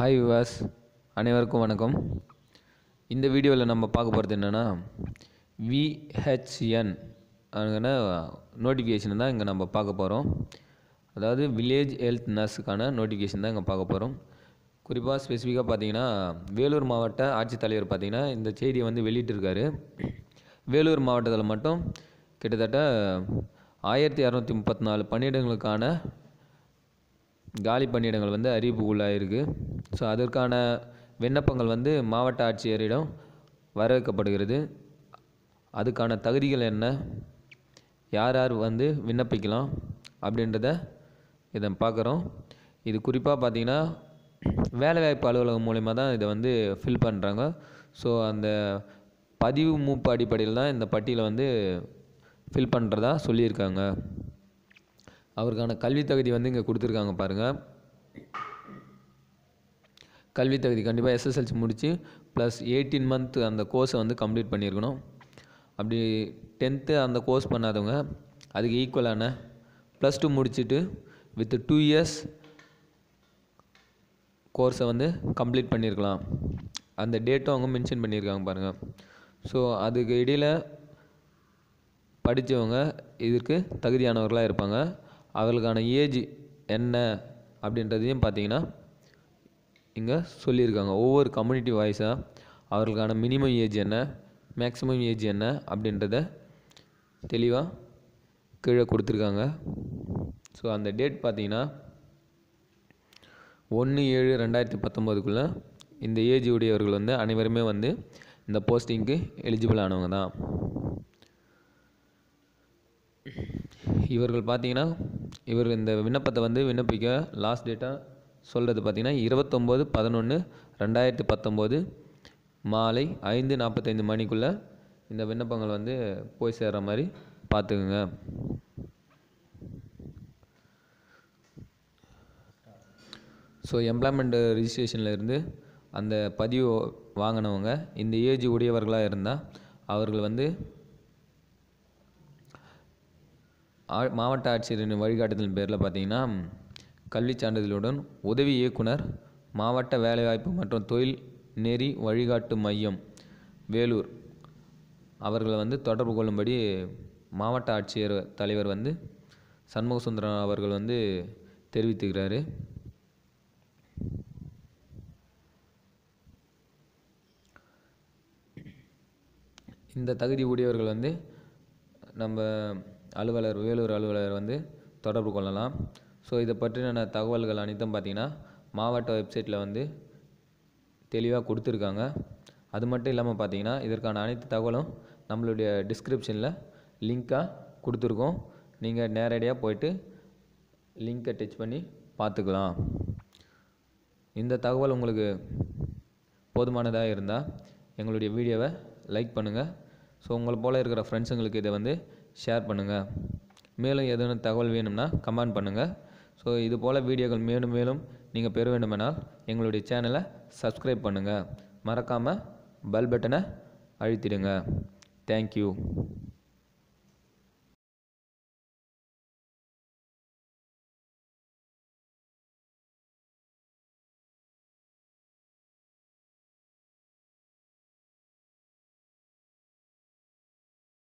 Hi விவாஸ் அனைவருக்கும் வணக்கம். இந்த வீடியோவில் நம்ம பார்க்க போகிறது என்னென்னா விஹெச்என் அதுக்கான நோட்டிஃபிகேஷன் தான் இங்கே நம்ம பார்க்க போகிறோம் அதாவது வில்லேஜ் ஹெல்த் நர்ஸுக்கான நோட்டிஃபிகேஷன் தான் இங்கே பார்க்க போகிறோம் குறிப்பாக ஸ்பெசிஃபிக்காக பார்த்தீங்கன்னா வேலூர் மாவட்ட ஆட்சித்தலைவர் பார்த்தீங்கன்னா இந்த செய்தியை வந்து வெளியிட்டிருக்காரு. வேலூர் மாவட்டத்தில் மட்டும் கிட்டத்தட்ட ஆயிரத்தி இரநூத்தி முப்பத்தி நாலு பணியிடங்களுக்கான காலி பணியிடங்கள் வந்து அறிவிப்புக்குள்ளாயிருக்கு. ஸோ அதற்கான விண்ணப்பங்கள் வந்து மாவட்ட ஆட்சியரிடம் வரவேற்கப்படுகிறது. அதுக்கான தகுதிகள் என்ன? யார் யார் வந்து விண்ணப்பிக்கலாம் அப்படின்றத இதை பார்க்குறோம். இது குறிப்பாக பார்த்தீங்கன்னா வேலைவாய்ப்பு அலுவலகம் மூலிமா தான் இதை வந்து ஃபில் பண்ணுறாங்க. ஸோ அந்த பதிவு மூப்பு அடிப்படையில் தான் இந்த பட்டியலை வந்து ஃபில் பண்ணுறதா சொல்லியிருக்காங்க. அவருக்கான கல்வி தகுதி வந்து இங்கே கொடுத்துருக்காங்க பாருங்கள் கல்வி தகுதி கண்டிப்பாக எஸ்எஸ்எல்சி முடித்து ப்ளஸ் எயிட்டீன் மந்த் அந்த கோர்ஸை வந்து கம்ப்ளீட் பண்ணியிருக்கணும். அப்படி டென்த்து அந்த கோர்ஸ் பண்ணாதவங்க அதுக்கு ஈக்குவலான ப்ளஸ் டூ முடிச்சுட்டு வித் டூ இயர்ஸ் கோர்ஸை வந்து கம்ப்ளீட் பண்ணியிருக்கலாம். அந்த டேட்டும் அவங்க மென்ஷன் பண்ணியிருக்காங்க பாருங்கள் ஸோ அதுக்கு இடையில் படித்தவங்க இதற்கு தகுதியானவர்களாக இருப்பாங்க. அவர்களுக்கான ஏஜ் என்ன அப்படின்றதையும் பார்த்தீங்கன்னா இங்கே சொல்லியிருக்காங்க. ஒவ்வொரு கம்யூனிட்டி வாய்ஸாக அவர்களுக்கான மினிமம் ஏஜ் என்ன மேக்ஸிமம் ஏஜ் என்ன அப்படின்றத தெளிவாக கீழே கொடுத்துருக்காங்க. ஸோ அந்த டேட் பார்த்தீங்கன்னா ஒன்று ஏழு ரெண்டாயிரத்தி பத்தொம்போதுக்குள்ளே இந்த ஏஜ் உடையவர்கள் வந்து அனைவருமே வந்து இந்த போஸ்டிங்க்கு எலிஜிபிள் ஆனவங்க தான். இவர்கள் பார்த்தீங்கன்னா இவர் இந்த விண்ணப்பத்தை வந்து விண்ணப்பிக்க லாஸ்ட் டேட்டாக சொல்கிறது பார்த்திங்கன்னா இருபத்தொம்போது பதினொன்று ரெண்டாயிரத்தி பத்தொம்போது மாலை ஐந்து நாற்பத்தைந்து மணிக்குள்ளே இந்த விண்ணப்பங்கள் வந்து போய் சேர்கிற மாதிரி பார்த்துக்குங்க. ஸோ எம்ப்ளாய்மெண்ட் ரிஜிஸ்ட்ரேஷனில் இருந்து அந்த பதிவு வாங்கினவங்க இந்த ஏஜ் உடையவர்களாக இருந்தால் அவர்கள் வந்து மாவட்ட ஆட்சியரின் வழிகாட்டுதலின் பேரில் பார்த்தீங்கன்னா கல்விச் சான்றிதழுடன் உதவி இயக்குனர் மாவட்ட வேலைவாய்ப்பு மற்றும் தொழில் நெறி வழிகாட்டு மையம் வேலூர். அவர்களை வந்து தொடர்பு கொள்ளும்படி மாவட்ட ஆட்சியர் தலைவர் வந்து சண்முக சுந்தரம் அவர்கள் வந்து தெரிவித்துக்கிறாரு. இந்த தகுதி உடையவர்கள் வந்து நம்ம அலுவலர் வேலூர் அலுவலர் வந்து தொடர்பு கொள்ளலாம். ஸோ இதை பற்றின தகவல்கள் அனைத்தும் பார்த்தீங்கன்னா மாவட்ட வெப்சைட்டில் வந்து தெளிவாக கொடுத்துருக்காங்க. அது மட்டும் இல்லாமல் பார்த்தீங்கன்னா இதற்கான அனைத்து தகவலும் நம்மளுடைய டிஸ்கிரிப்ஷனில் லிங்காக கொடுத்துருக்கோம். நீங்கள் நேரடியாக போயிட்டு லிங்கை டச் பண்ணி பார்த்துக்கலாம். இந்த தகவல் உங்களுக்கு போதுமானதாக இருந்தால் எங்களுடைய வீடியோவை லைக் பண்ணுங்கள் ஸோ உங்களை போல் இருக்கிற ஃப்ரெண்ட்ஸுங்களுக்கு இதை வந்து ஷேர் பண்ணுங்கள் மேலும் எதுவும் தகவல் வேணும்னா கமெண்ட் பண்ணுங்கள் ஸோ இது போல் வீடியோக்கள் மேலும் மேலும் நீங்கள் பெற வேண்டுமெனால் எங்களுடைய சேனலை சப்ஸ்கிரைப் பண்ணுங்கள் மறக்காமல் பெல் பட்டனை அழுத்திடுங்க. தேங்க்யூ